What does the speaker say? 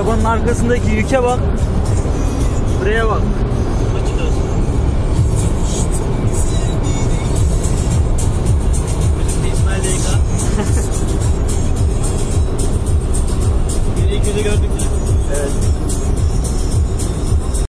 Arabanın arkasındaki yüke bak. Buraya bak. Açılıyorsun. Bizim de İsmail Yayka. Yine ikimizi gördük